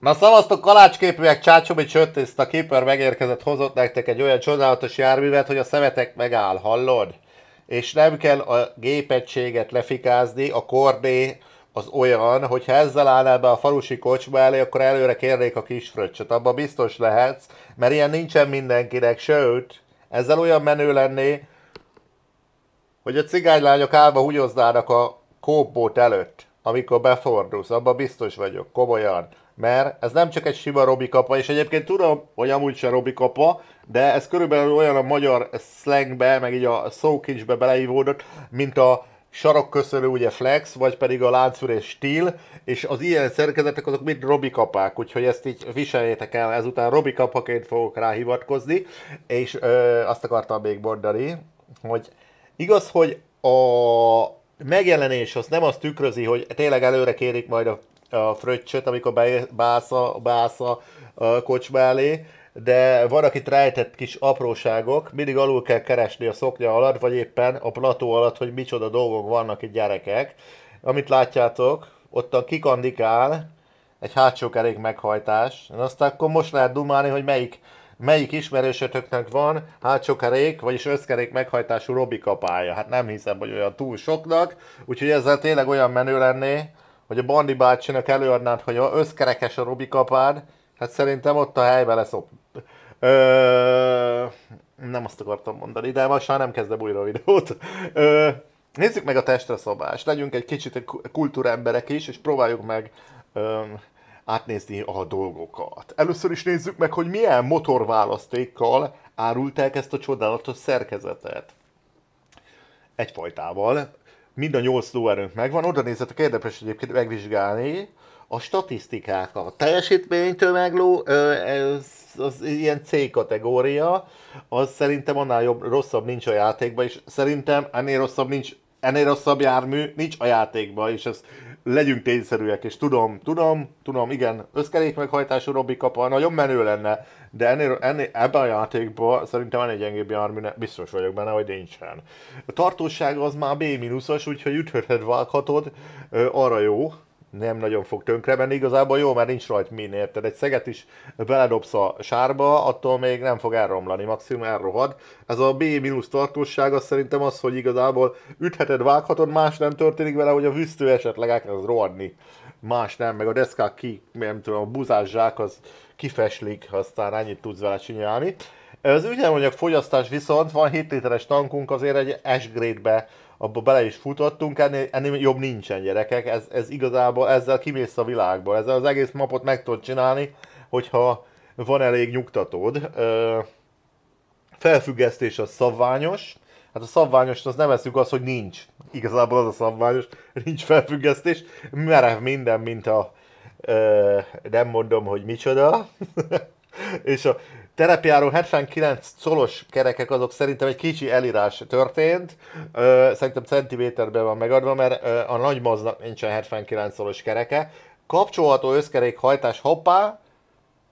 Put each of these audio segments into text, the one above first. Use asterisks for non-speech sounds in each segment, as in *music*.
Na szavaztok kalácsképűek, csácsomi csöttiszt, a Keeper megérkezett, hozott nektek egy olyan csodálatos járművet, hogy a szemetek megáll, hallod? És nem kell a gépegységet lefikázni, a kordé az olyan, hogy ha ezzel állnál be a falusi kocsma elé, akkor előre kérnék a kis fröccsöt, abban biztos lehetsz, mert ilyen nincsen mindenkinek, sőt, ezzel olyan menő lenné, hogy a cigánylányok álba húgyoznának a kópbót előtt, amikor befordulsz, abban biztos vagyok, komolyan. Mert ez nem csak egy sima robikapa, és egyébként tudom, hogy amúgy sem robikapa, de ez körülbelül olyan a magyar slangbe, meg így a szókincsbe beleívódott, mint a sarokköszönő ugye flex, vagy pedig a láncfűrés stíl, és az ilyen szerkezetek azok mind robikapák, úgyhogy ezt így viseljétek el, ezután robikapaként fogok rá hivatkozni, és ö, azt akartam még mondani, hogy igaz, hogy a megjelenés az nem azt tükrözi, hogy tényleg előre kérik majd a, a fröccsöt, amikor básza, básza a kocsma elé, de van, akit rejtett kis apróságok, mindig alul kell keresni a szoknya alatt, vagy éppen a plató alatt, hogy micsoda dolgok vannak itt gyerekek. Amit látjátok, ottan kikandikál egy hátsó kerék meghajtás, aztán akkor most lehet dumálni, hogy melyik, melyik ismerősötöknek van hátsó kerék, vagyis összkerék meghajtású Robi kapája. Hát nem hiszem, hogy olyan túl soknak, úgyhogy ezzel tényleg olyan menő lenné, hogy a Bandi bácsinak előadnád, hogy a összkerekes a Robi kapád, hát szerintem ott a helybe lesz Ö, nem azt akartam mondani, de most már nem kezdem újra a videót. Ö, nézzük meg a testre szabást, legyünk egy kicsit kultúremberek is, és próbáljuk meg ö, átnézni a dolgokat. Először is nézzük meg, hogy milyen motorválasztékkal árulták ezt a csodálatos szerkezetet. Egyfajtával. Mind a nyolc lóerőnk megvan, oda nézzetek, érdemes egyébként megvizsgálni a statisztikákat. A teljesítménytömegló, ez az ilyen C kategória, az szerintem annál jobb, rosszabb nincs a játékban, és szerintem ennél rosszabb nincs, ennél rosszabb jármű nincs a játékban, és ez legyünk tényszerűek, és tudom, tudom, tudom, igen, összkerék meghajtású Robi kapa, nagyon menő lenne, de ennél, ennél, ebben a játékban szerintem ennél gyengébb jármű, biztos vagyok benne, hogy nincsen. A tartóság az már B-os, úgyhogy üthötheted, vághatod, arra jó, nem nagyon fog tönkre menni, igazából jó, mert nincs rajt min, érted? Egy szeget is beledobsz a sárba, attól még nem fog elromlani, maximum elrohad. Ez a B mínusz tartósága szerintem az, hogy igazából ütheted, vághatod, más nem történik vele, hogy a vüsztő esetleg elkezd rohadni. Más nem, meg a deszkák ki, nem tudom, a buzás az kifeslik, aztán ennyit tudsz vele csinálni. Az üzemanyag fogyasztás viszont van 7 literes tankunk, azért egy S-grade-be abba bele is futottunk, ennél, ennél jobb nincsen gyerekek, ez, ez igazából ezzel kimész a világból, ezzel az egész mapot meg tudod csinálni, hogyha van elég nyugtatód. Ö, felfüggesztés az szabványos, hát a szabványos az nem veszük az, hogy nincs. Igazából az a szabványos, nincs felfüggesztés, merev minden, mint a ö, nem mondom, hogy micsoda. *laughs* és a terepjáró 79 colos kerekek azok szerintem egy kicsi elírás történt. Szerintem centiméterben van megadva, mert a nagy maznak nincsen 79 colos kereke. Kapcsolható összkerék hajtás hoppá,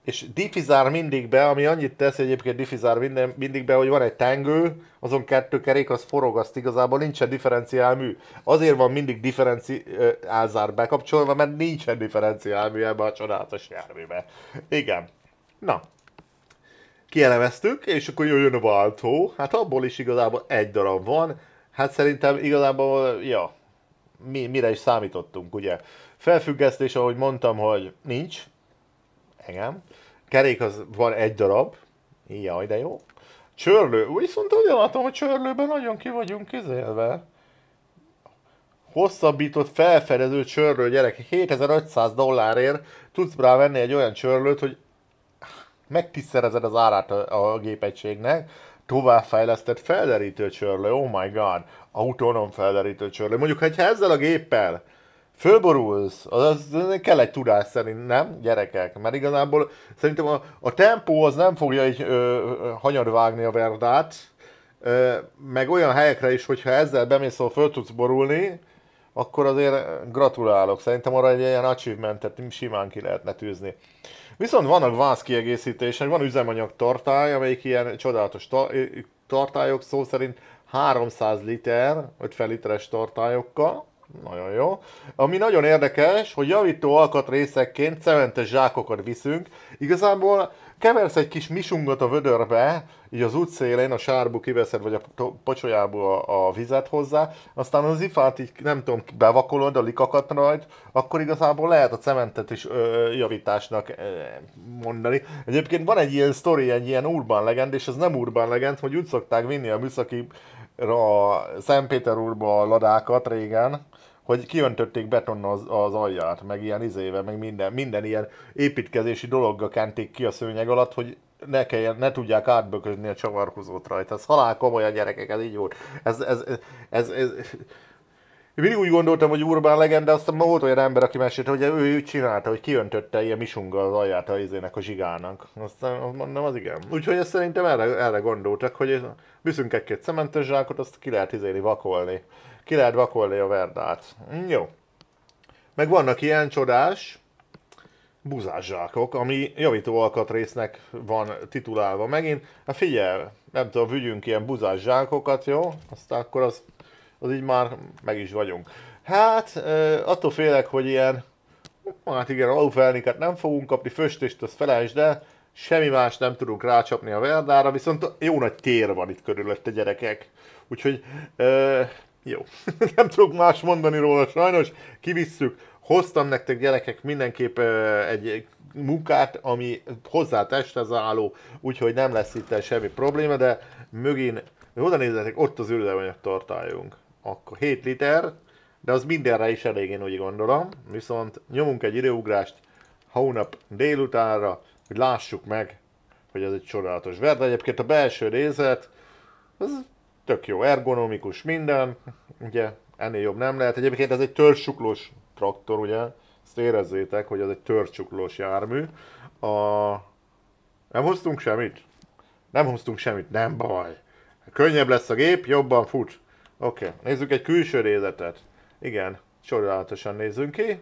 és diffizár mindig be, ami annyit tesz egyébként diffizár minden, mindig be, hogy van egy tengő, azon kettő kerék, az forog, azt igazából nincsen differenciál mű. Azért van mindig differenciálzár bekapcsolva, mert nincsen differenciál mű ebbe a csodálatos járműbe. Igen. Na, kielemeztük, és akkor jöjjön a váltó. Hát abból is igazából egy darab van. Hát szerintem igazából, ja, mi, mire is számítottunk, ugye. Felfüggesztés, ahogy mondtam, hogy nincs. Igen. Kerék az van egy darab. Jaj, de jó. Csörlő. Viszont úgy látom, hogy csörlőben nagyon ki vagyunk kizelve. Hosszabbított felfedező csörlő gyerek 7500 dollárért tudsz rá venni egy olyan csörlőt, hogy megtiszterezed az árát a, a gépegységnek, továbbfejlesztett felderítő csörlő, oh my god, autonóm felderítő csörlő. Mondjuk, ha ezzel a géppel fölborulsz, az, az kell egy tudás szerint, nem, gyerekek? Mert igazából szerintem a, a tempó az nem fogja így ö, vágni a verdát, ö, meg olyan helyekre is, hogyha ezzel bemész, ahol föl tudsz borulni, akkor azért gratulálok. Szerintem arra egy ilyen achievementet simán ki lehetne tűzni. Viszont vannak vász kiegészítések, van üzemanyag tartály, amelyik ilyen csodálatos ta- tartályok, szó szerint 300 liter, 50 literes tartályokkal. Nagyon jó. Ami nagyon érdekes, hogy javító alkatrészekként cementes zsákokat viszünk. Igazából keversz egy kis misungot a vödörbe, így az útszélén a sárbu kiveszed, vagy a pocsolyából a, a vizet hozzá, aztán az ifát így nem tudom, bevakolod a likakat rajt, akkor igazából lehet a cementet is ö, javításnak ö, mondani. Egyébként van egy ilyen sztori, egy ilyen urban legend, és ez nem urban legend, hogy úgy szokták vinni a műszaki a Szentpéterúrba a ladákat régen, hogy kiöntötték betonnal az, az alját, meg ilyen izével, meg minden, minden ilyen építkezési dologgal kenték ki a szőnyeg alatt, hogy ne, kelljen, ne tudják átböközni a csavarhúzót rajta. Ez halál komoly a gyerekek, ez így volt. Ez, ez, ez, ez, ez, én mindig úgy gondoltam, hogy urbán legenda, aztán volt olyan ember, aki mesélte, hogy ő, ő csinálta, hogy kiöntötte ilyen misunga az alját a izének, a zsigának. Aztán mondom, az igen. Úgyhogy ezt szerintem erre, erre gondoltak, hogy viszünk egy-két cementes zsákot, azt ki lehet izéni vakolni. Ki lehet vakolni a verdát. Jó. Meg vannak ilyen csodás buzázsákok, ami javító alkatrésznek van titulálva megint. Hát figyelj, nem tudom, vügyünk ilyen buzázsákokat, jó? Aztán akkor az, az így már meg is vagyunk. Hát, attól félek, hogy ilyen, hát igen, alufelniket nem fogunk kapni, föstést az felejtsd, de semmi más nem tudunk rácsapni a verdára, viszont jó nagy tér van itt körülötte gyerekek. Úgyhogy jó. *laughs* nem tudok más mondani róla sajnos. Kivisszük. Hoztam nektek gyerekek mindenképp egy munkát, ami hozzá testhez álló, úgyhogy nem lesz itt semmi probléma, de mögén, oda nézzetek, ott az ürülemanyag tartályunk. Akkor 7 liter, de az mindenre is elég, én úgy gondolom. Viszont nyomunk egy időugrást hónap délutánra, hogy lássuk meg, hogy ez egy csodálatos verd. Egyébként a belső nézet, az tök jó, ergonomikus minden, ugye ennél jobb nem lehet. Egyébként ez egy törzsuklós traktor, ugye, ezt érezzétek, hogy ez egy törzsuklós jármű. A... Nem hoztunk semmit? Nem hoztunk semmit, nem baj. Könnyebb lesz a gép, jobban fut. Oké, okay. nézzük egy külső részletet. Igen, csodálatosan nézzünk ki.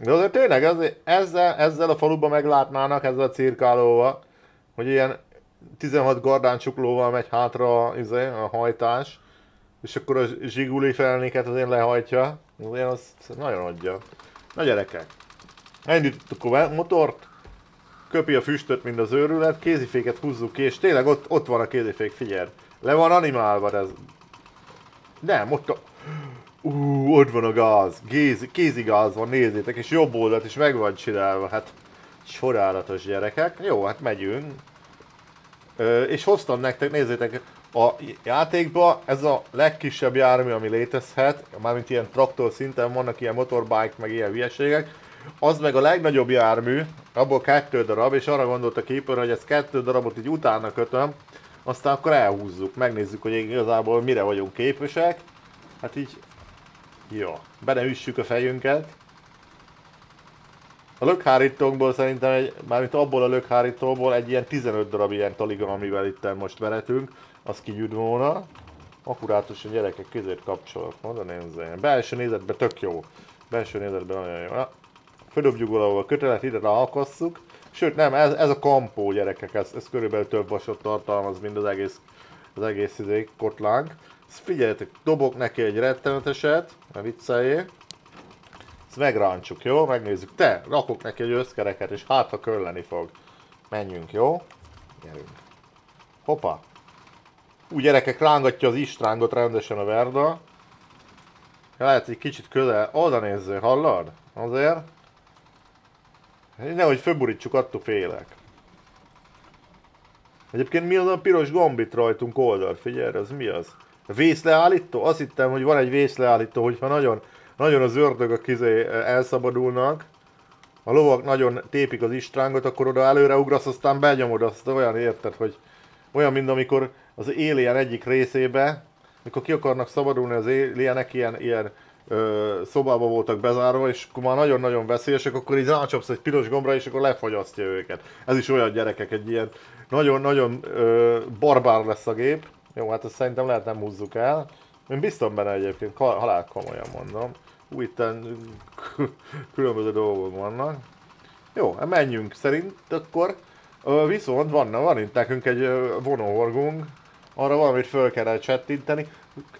De azért tényleg ez, ezzel, ezzel a faluban meglátnának, ezzel a cirkálóval, hogy ilyen 16 gardán csuklóval megy hátra izé, a hajtás, és akkor a zsiguli felnéket azért lehajtja, azért az nagyon adja. Na gyerekek, elindítottuk a motort, köpi a füstöt, mint az őrület, kéziféket húzzuk ki, és tényleg ott, ott van a kézifék, figyelj. Le van animálva ez. Nem, ott a... Ú, ott van a gáz, Géz, kézigáz van, nézzétek, és jobb oldalt is meg van csinálva, hát csodálatos gyerekek. Jó, hát megyünk. És hoztam nektek, nézzétek, a játékban ez a legkisebb jármű, ami létezhet, mármint ilyen traktor szinten vannak ilyen motorbike, meg ilyen hülyeségek, az meg a legnagyobb jármű, abból kettő darab, és arra gondolt a keeper, hogy ezt kettő darabot így utána kötöm, aztán akkor elhúzzuk, megnézzük, hogy igazából mire vagyunk képesek. Hát így, jó, be ne üssük a fejünket. A lökhárítókból szerintem, egy, mármint abból a lökhárítóból egy ilyen 15 darab ilyen taliga, amivel itt most veretünk, az kigyűd volna. Akkurátusan gyerekek között kapcsolok, oda nézzen. Belső nézetben tök jó. Belső nézetben nagyon jó. Na, földobjuk valahol a kötelet, ide ráakasszuk. Sőt nem, ez, ez a kampó gyerekek, ez, ez körülbelül több vasot tartalmaz, mint az egész, az egész izé, kotlánk. Ezt figyeljetek, dobok neki egy retteneteset, ne vicceljék. Ezt megráncsuk, jó? Megnézzük. Te, rakok neki egy összkereket, és hát ha kölleni fog. Menjünk, jó? Gyerünk. Hoppá. Úgy gyerekek, rángatja az istrángot rendesen a Verda. Lehet egy kicsit közel. Oda nézzél, hallod? Azért. Nehogy fölburítsuk, attól félek. Egyébként mi az a piros gombit rajtunk oldalt? Figyelj, az mi az? Vészleállító? Azt hittem, hogy van egy vészleállító, hogyha nagyon nagyon az ördögök izé elszabadulnak, a lovak nagyon tépik az istrángot, akkor oda előre ugrasz, aztán benyomod azt olyan érted, hogy olyan, mint amikor az Alien egyik részébe, mikor ki akarnak szabadulni az alienek, ilyen, ilyen ö, szobába voltak bezárva, és akkor már nagyon-nagyon veszélyesek, akkor így rácsapsz egy piros gombra, és akkor lefagyasztja őket. Ez is olyan gyerekek, egy ilyen nagyon-nagyon barbár lesz a gép. Jó, hát ezt szerintem lehet nem húzzuk el. Én biztos benne egyébként, halál komolyan mondom. Úgy különböző dolgok vannak. Jó, hát menjünk szerint akkor. Viszont van, van itt nekünk egy vonóhorgunk, arra valamit föl kell csettinteni.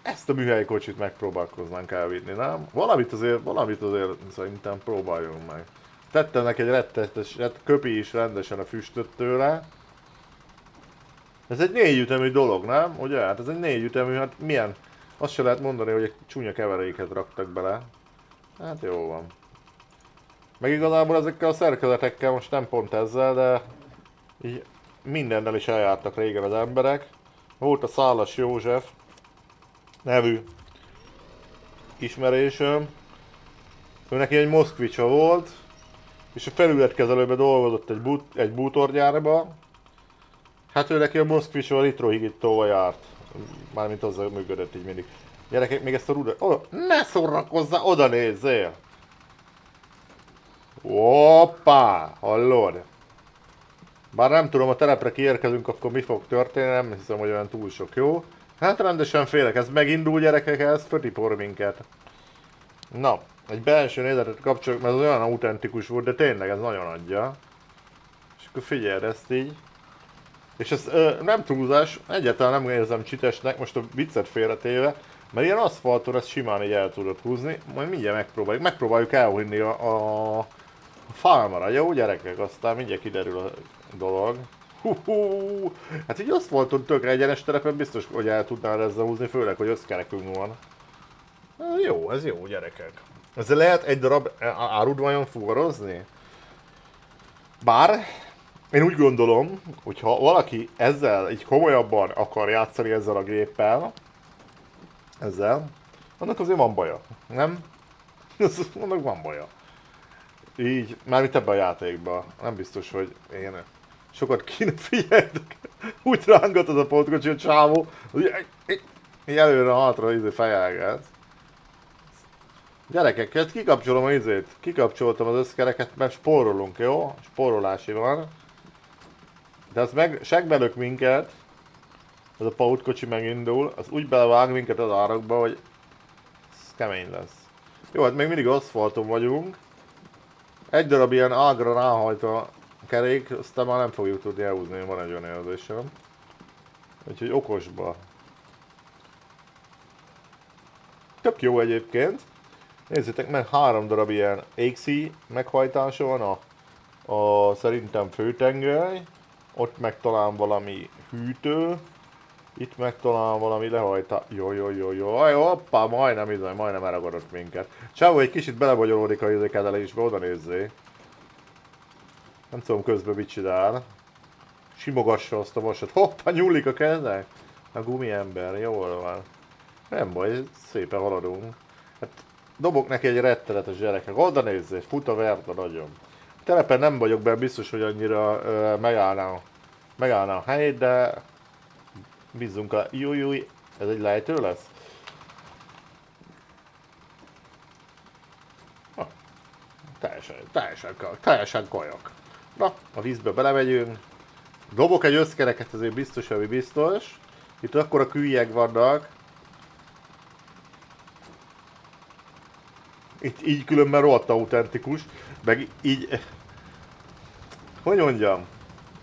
ezt a műhelyi kocsit megpróbálkoznánk elvinni, nem? Valamit azért, valamit azért szerintem próbáljunk meg. Tettem neki egy rettetes, köpi is rendesen a füstöt tőle. Ez egy négy ütemű dolog, nem? Ugye? Hát ez egy négy ütemű, hát milyen? Azt se lehet mondani, hogy egy csúnya keveréket raktak bele. Hát jó van. Meg igazából ezekkel a szerkezetekkel most nem pont ezzel, de így mindennel is eljártak régen az emberek. Volt a Szálas József nevű ismerésem. Ő neki egy moszkvicsa volt, és a felületkezelőben dolgozott egy, but, egy bútorgyárba. Hát ő neki a moszkvicsa a litrohigittóval járt. Mármint azzal működött így mindig. Gyerekek, még ezt a rudat... Oda, ne szórakozzá, oda nézzél! Hoppá! Hallod? Bár nem tudom, a telepre kiérkezünk, akkor mi fog történni, nem hiszem, hogy olyan túl sok, jó? Hát rendesen félek, ez megindul gyerekek, ez fötipor minket. Na, egy belső nézetet kapcsoljuk, mert ez olyan autentikus volt, de tényleg ez nagyon adja. És akkor figyeld ezt így. És ez ö, nem túlzás, egyáltalán nem érzem csitesnek, most a viccet félretéve, mert ilyen aszfalton ezt simán így el tudod húzni, majd mindjárt megpróbáljuk, megpróbáljuk elhinni a, a, a jó gyerekek, aztán mindjárt kiderül a dolog. Hú. Hát így aszfalton tökre egyenes terepen biztos, hogy el tudnál ezzel húzni, főleg, hogy összkerekünk van. Jó, ez jó gyerekek. Ezzel lehet egy darab árud vajon fuvarozni? Bár én úgy gondolom, hogy ha valaki ezzel így komolyabban akar játszani ezzel a géppel, ezzel, annak azért van baja, nem? *laughs* annak van baja. Így, mármint ebben a játékban. Nem biztos, hogy én sokat kéne figyeljetek. Úgy rángatod a pótkocsi a csávó, hogy így előre-hátra izé fejelget. Gyerekek, hát kikapcsolom az izét, kikapcsoltam az összkereket, mert spórolunk, jó? Spórolási van. De az meg segbelök minket, ez a pautkocsi megindul, az úgy belevág minket az árakba, hogy ez kemény lesz. Jó, hát még mindig aszfalton vagyunk. Egy darab ilyen ágra ráhajt a kerék, aztán már nem fogjuk tudni elhúzni, van egy olyan érzésem. Úgyhogy okosba. Tök jó egyébként. Nézzétek meg, három darab ilyen XC meghajtása van a, a szerintem főtengely. Ott meg talán valami hűtő. Itt meg talán valami lehajta. Jó, jó, jó, jó. Aj, hoppá, majdnem izaj, majdnem elragadott minket. Csávó egy kicsit belebogyolódik a izé kezelésbe, oda nézzé. Nem tudom közben mit csinál. Simogassa azt a vasat. Hoppá, nyúlik a keze. A gumiember, jól van. Nem baj, szépen haladunk. Hát dobok neki egy rettenetes gyerekek. Oda nézzé, fut a verda nagyon. Telepen nem vagyok benne biztos, hogy annyira uh, megállná, megállná a helyét, de bízunk a jó, jó, ez egy lejtő lesz? Ah, teljesen, teljesen, teljesen kajak. Na, a vízbe belemegyünk. Dobok egy összkereket, azért biztos, hogy biztos. Itt akkor a küljek vannak. Itt így különben rohadt autentikus. Meg így... Hogy mondjam?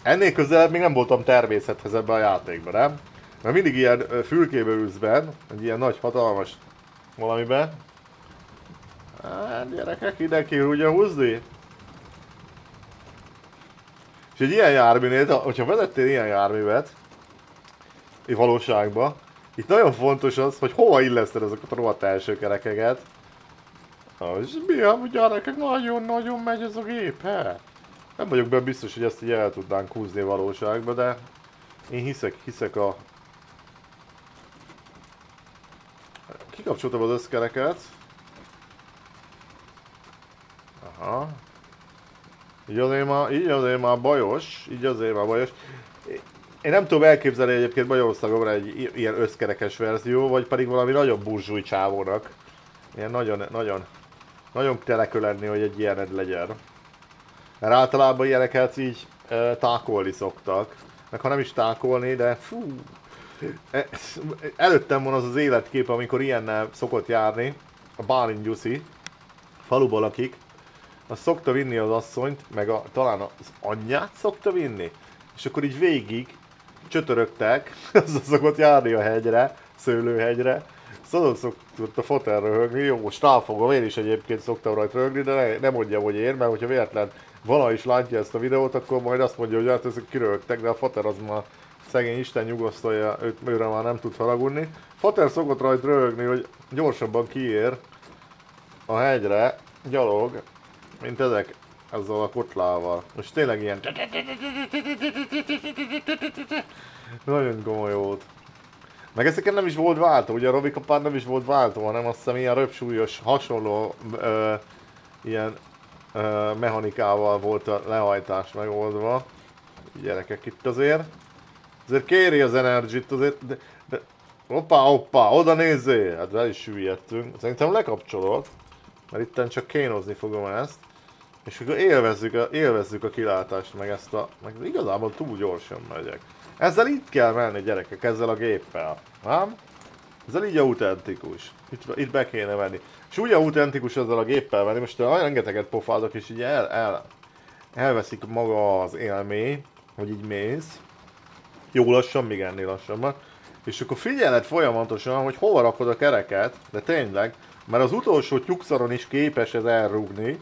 Ennél közelebb még nem voltam természethez ebben a játékban, nem? Mert mindig ilyen fülkébe ülsz benn, egy ilyen nagy, hatalmas valamiben. Hát gyerekek, ide ki ugye húzni? És egy ilyen járműnél, hogyha vezettél ilyen járművet, egy valóságban, itt nagyon fontos az, hogy hova illeszted ezeket a rohadt első kerekeket. És mi a gyerekek, nagyon-nagyon megy ez a gép, he? Nem vagyok benne biztos, hogy ezt így el tudnánk húzni valóságban, de én hiszek, hiszek a... Kikapcsoltam az összkereket. Aha, így azért már, így azért már bajos, így azért már bajos. Én nem tudom elképzelni egyébként Magyarországon egy ilyen összkerekes verzió, vagy pedig valami nagyobb burzsúj csávónak. Ilyen nagyon, nagyon, nagyon telekő lenni, hogy egy ilyened legyen. Mert általában ilyeneket így e, tákolni szoktak. Meg ha nem is tákolni, de fú. E, előttem van az az életkép, amikor ilyennel szokott járni. A Bálint Gyuszi. Faluban lakik az szokta vinni az asszonyt, meg a, talán az anyját szokta vinni, és akkor így végig csötörögtek, *laughs* az szokott járni a hegyre, szőlőhegyre. Szóval szokott a fotel röhögni, jó, most ráfogom, én is egyébként szoktam rajta röhögni, de ne, ne mondja, hogy én, mert hogyha véletlen vala is látja ezt a videót, akkor majd azt mondja, hogy hát ezek kiröhögtek, de a fotel az már szegény Isten nyugosztalja, őt őre már nem tud haragudni. Fotel szokott rajta röhögni, hogy gyorsabban kiér a hegyre, gyalog, mint ezek ezzel a kotlával. Most tényleg ilyen... Nagyon komoly volt. Meg ezeken nem is volt váltó, ugye a Robi kapán nem is volt váltó, hanem azt hiszem ilyen röpsúlyos, hasonló ö, ilyen ö, mechanikával volt a lehajtás megoldva. Gyerekek itt azért. Azért kéri az energit, azért, de, de Hoppá, hoppá, oda nézzél! Hát el is süllyedtünk. Szerintem lekapcsolod, mert itten csak kénozni fogom ezt. És akkor élvezzük a, élvezzük a kilátást, meg ezt a... Meg igazából túl gyorsan megyek. Ezzel itt kell menni gyerekek, ezzel a géppel. Nem? Ezzel így autentikus. Itt, itt be kéne menni. És úgy autentikus ezzel a géppel menni, most olyan rengeteget pofázok, és így el, el, elveszik maga az élmény, hogy így mész. Jó lassan, még ennél lassabban. És akkor figyeled folyamatosan, hogy hova rakod a kereket, de tényleg, mert az utolsó tyúkszaron is képes ez elrúgni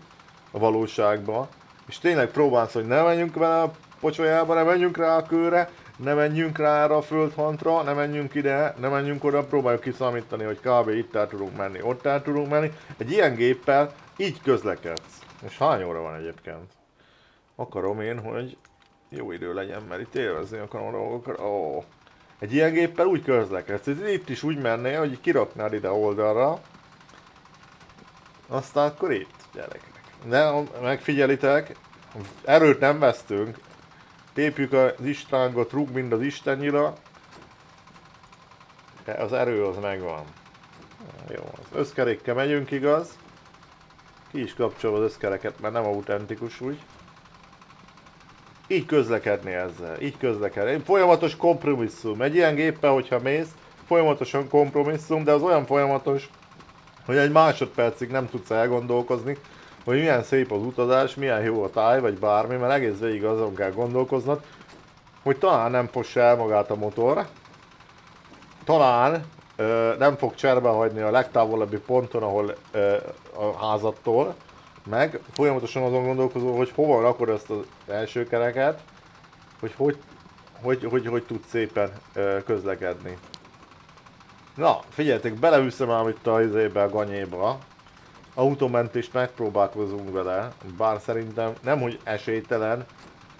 a valóságba, és tényleg próbálsz, hogy ne menjünk vele a pocsolyába, ne menjünk rá a kőre, ne menjünk rá arra a földhantra, ne menjünk ide, ne menjünk oda, próbáljuk kiszámítani, hogy kb. itt el tudunk menni, ott el tudunk menni. Egy ilyen géppel így közlekedsz. És hány óra van egyébként? Akarom én, hogy jó idő legyen, mert itt élvezni akarom a dolgokat. Oh. Egy ilyen géppel úgy közlekedsz. Itt is úgy mennél, hogy kiraknád ide oldalra. Aztán akkor itt, gyerekek. De megfigyelitek, erőt nem vesztünk. Tépjük az istrángot, rúg mind az istennyira. De az erő az megvan. Jó, az összkerékkel megyünk igaz. Ki is kapcsolom az összkereket, mert nem autentikus úgy. Így közlekedni ezzel, így közlekedni. Folyamatos kompromisszum. Egy ilyen géppel, hogyha mész, folyamatosan kompromisszum, de az olyan folyamatos, hogy egy másodpercig nem tudsz elgondolkozni, hogy milyen szép az utazás, milyen jó a táj, vagy bármi, mert egész végig azon kell gondolkoznod, hogy talán nem fossa el magát a motor, talán ö, nem fog cserbe hagyni a legtávolabbi ponton, ahol ö, a házattól, meg folyamatosan azon gondolkozol, hogy hova rakod ezt az első kereket, hogy hogy, hogy, hogy, hogy tud szépen ö, közlekedni. Na, figyeljetek, beleviszem ám itt a izébe, a ganyéba. Automentést megpróbálkozunk vele, bár szerintem nem hogy esélytelen,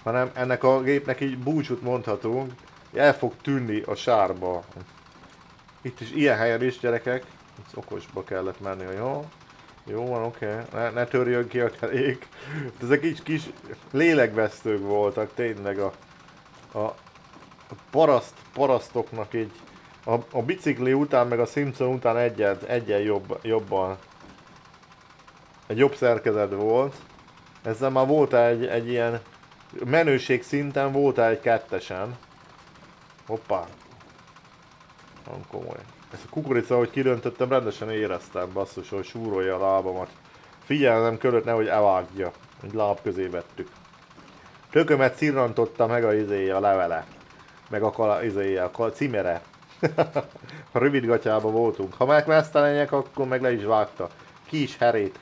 hanem ennek a gépnek így búcsút mondhatunk, el fog tűnni a sárba. Itt is ilyen helyen is gyerekek, itt okosba kellett menni, jó? Jó van, oké. Ne, ne törjön ki a kerék. Ezek így kis lélekvesztők voltak, tényleg a, a, a paraszt, parasztoknak így a, a bicikli után, meg a Simpson után egyen, egyen jobb, jobban egy jobb szerkezet volt. Ezzel már volt egy, egy ilyen menőség szinten volt egy kettesen. Hoppá. Nagyon komoly. Ezt a kukorica, hogy kidöntöttem, rendesen éreztem, basszus, hogy súrolja a lábamat. Figyelnem körött nehogy evágja, hogy láb közé vettük. Tökömet szirrantotta meg a izéje, a levele. Meg a kala, izéje, a kala, cimere. *laughs* a rövid gatyában voltunk. Ha megmesztelenyek, akkor meg le is vágta. Ki is herét.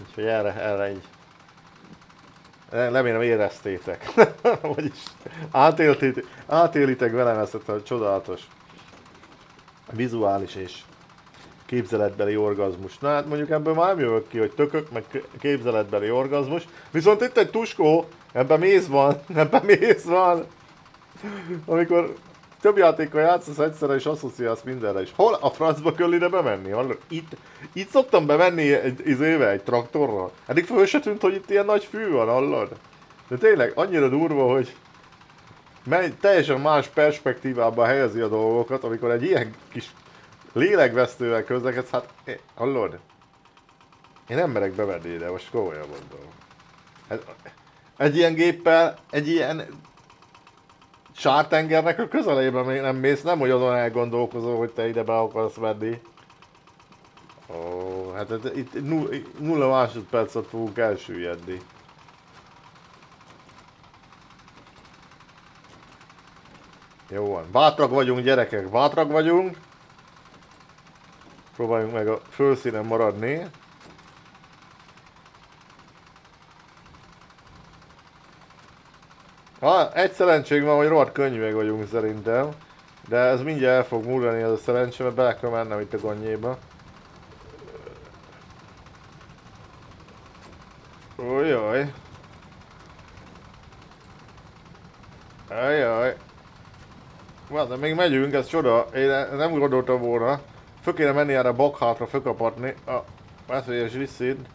Úgyhogy erre, erre egy... Remélem éreztétek. *laughs* Vagyis átéltétek, átélitek velem ezt a csodálatos vizuális és képzeletbeli orgazmus. Na hát mondjuk ebből már nem jövök ki, hogy tökök, meg képzeletbeli orgazmus. Viszont itt egy tuskó, ebben méz van, *laughs* ebben méz van. Amikor több játékkal játszasz egyszerre és asszociálsz mindenre is. Hol a francba kell ide bemenni? Hallod? Itt, itt szoktam bemenni egy, izével, egy traktorral. Eddig föl se tűnt, hogy itt ilyen nagy fű van, hallod? De tényleg annyira durva, hogy mely, teljesen más perspektívába helyezi a dolgokat, amikor egy ilyen kis lélekvesztővel közlekedsz, hát hallod? Én nem merek bevenni ide, most komolyan mondom. Hát, egy ilyen géppel, egy ilyen sártengernek a közelében még nem mész, nem hogy azon elgondolkozol, hogy te ide be akarsz venni. Ó, hát itt nulla másodpercet fogunk elsüllyedni. Jó van. Bátrak vagyunk, gyerekek, bátrak vagyunk. Próbáljunk meg a fölszínen maradni. Ha, egy szerencsénk van, hogy rohadt könnyűek vagyunk szerintem. De ez mindjárt el fog múlani ez a szerencsé, mert bele kell mennem itt a gonyéba. Ojjaj. Ajjaj. Van, de még megyünk, ez csoda. Én nem gondoltam volna. Föl kéne menni erre a bakhátra, fölkapatni. A veszélyes viszint.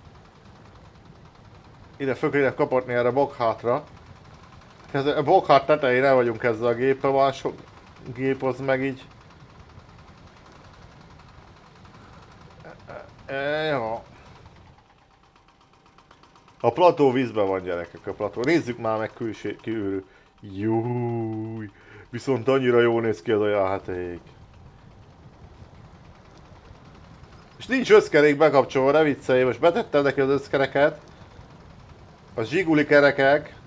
Ide föl kéne kapatni erre a bakhátra. A bokhát tetején el vagyunk ezzel a géppel, van sok gép az meg így... E, ja. A plató vízben van gyerekek, a plató. Nézzük már meg külső, kívül. Júj. Viszont annyira jól néz ki az a játék. És nincs összkerék bekapcsolva, ne viccelj, most betettem neki az összkereket. A zsiguli kerekek.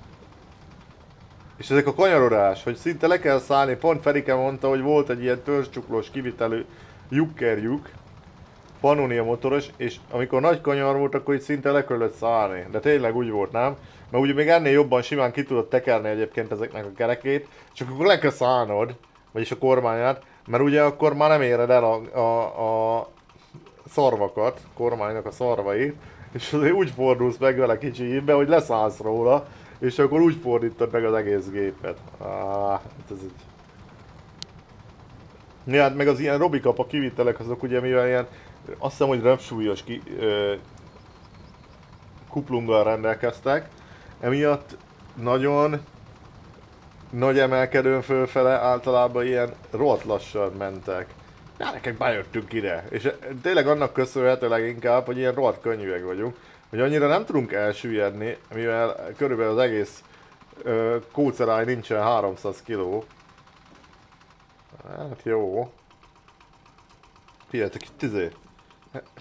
És ezek a kanyarodás, hogy szinte le kell szállni, pont Ferike mondta, hogy volt egy ilyen törzscsuklós kivitelő lyuk, Pannonia motoros, és amikor nagy kanyar volt, akkor itt szinte le kellett szállni. De tényleg úgy volt, nem? Mert ugye még ennél jobban simán ki tudod tekerni egyébként ezeknek a kerekét, csak akkor le kell szállnod, vagyis a kormányát, mert ugye akkor már nem éred el a, a, a szarvakat, kormánynak a szarvait, és úgy fordulsz meg vele kicsi hívbe, hogy leszállsz róla, és akkor úgy fordítod meg az egész gépet. Ah, hát ez egy... Ja, hát meg az ilyen robikapa kivitelek azok ugye mivel ilyen, azt hiszem, hogy repsúlyos ki, ö, kuplunggal rendelkeztek, emiatt nagyon nagy emelkedőn fölfele általában ilyen rohadt lassan mentek. Gyerekek, bejöttünk ide, és tényleg annak köszönhető leginkább, hogy ilyen rohadt könnyűek vagyunk hogy annyira nem tudunk elsüllyedni, mivel körülbelül az egész ö, kóceráj nincsen 300 kg. Hát jó. Figyeljetek, itt izé.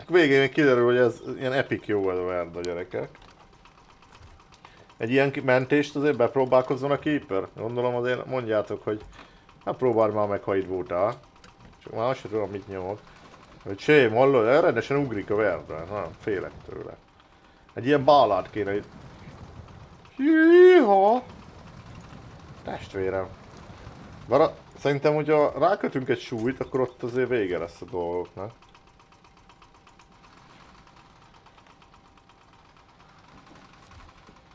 Végén még kiderül, hogy ez ilyen epic jó ez a verda gyerekek. Egy ilyen mentést azért bepróbálkozzon a Keeper? Gondolom azért mondjátok, hogy hát próbálj már meg, ha itt voltál. Csak már azt sem tudom, mit nyomok. Hogy sém, hallod, rendesen ugrik a verda. Nem, félek tőle. Egy ilyen bálát kéne itt. Hűha! Testvérem. Vara, szerintem, hogyha rákötünk egy súlyt, akkor ott azért vége lesz a dolgoknak.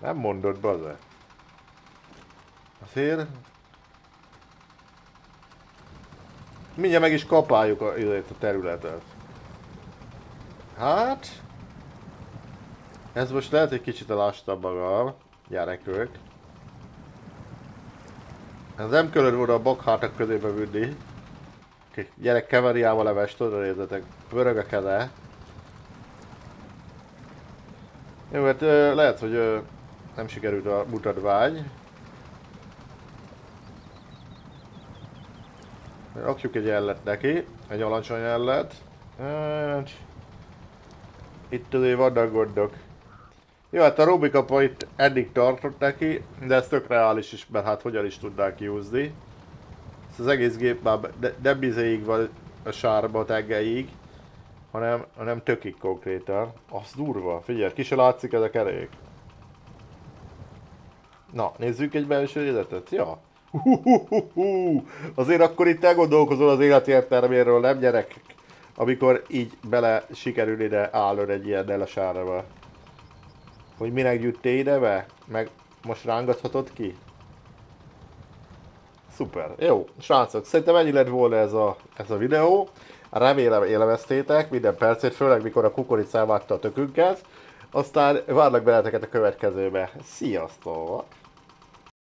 Nem mondod, baze. Azért... Mindjárt meg is kapáljuk a, a területet. Hát... Ez most lehet egy kicsit a lastabb maga, gyerekök. Ez nem kellett volna a bokhátak közébe vinni. Gyerek keveriával levest, oda nézzetek, pörög a keze. Jó, hát ö, lehet, hogy ö, nem sikerült a mutatvány. Rakjuk egy ellet neki, egy alacsony ellet. Hát, itt azért vannak gondok. Jó, hát a Rubik apa itt eddig tartott neki, de ez tök reális is, mert hát hogyan is tudnák kiúzni. Ez az egész gép már de, bizéig van a sárba, a hanem, hanem tökig konkrétan. Az durva, figyelj, ki se látszik ez a kerék. Na, nézzük egy belső életet, ja. Azért akkor itt elgondolkozol az életértelméről, nem gyerekek? Amikor így bele sikerül ide állod egy ilyen sárba. Hogy minek jöttél ide be? Meg most rángathatod ki? Szuper. Jó, srácok, szerintem ennyi lett volna ez a, ez a videó. Remélem élveztétek minden percét, főleg mikor a kukoricával vágta a tökünket. Aztán várlak benneteket a következőbe. Sziasztok!